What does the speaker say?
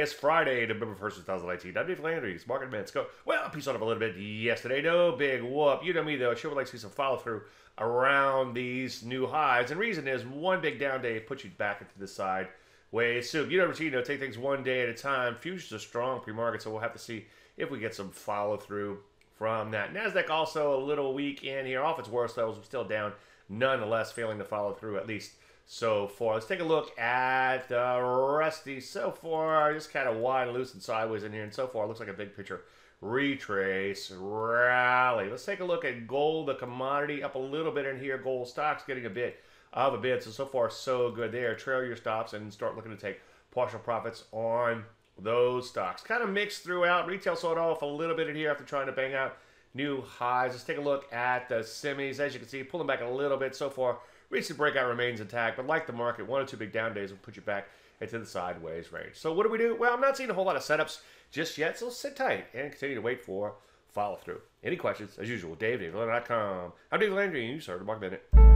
is Friday, November 1st, 2019. I'm Dave Landry's Market Minutes. Go. Well, piece on up a little bit yesterday. No big whoop. You know me, though. I sure would like to see some follow through around these new highs. And reason is one big down day puts you back into the side way. So, you know, you know, take things one day at a time. Futures are strong pre market, so we'll have to see if we get some follow through from that. NASDAQ also a little weak in here, off its worst levels, still down nonetheless, failing to follow through at least so far. Let's take a look at the Russell so far. Just kind of wide and loose and sideways in here. And so far, looks like a big picture retrace rally. Let's take a look at gold, the commodity, up a little bit in here. Gold stocks getting a bit of a bid. So, so far, so good there. Trail your stops and start looking to take partial profits on those stocks. Kind of mixed throughout. Retail sold off a little bit in here after trying to bang out new highs. Let's take a look at the semis. As you can see, pulling back a little bit so far. Recent breakout remains intact, but like the market, one or two big down days will put you back into the sideways range. So what do we do? Well, I'm not seeing a whole lot of setups just yet, so sit tight and continue to wait for follow through. Any questions, as usual, Dave, I'm Dave Landry, and you started Market Minute.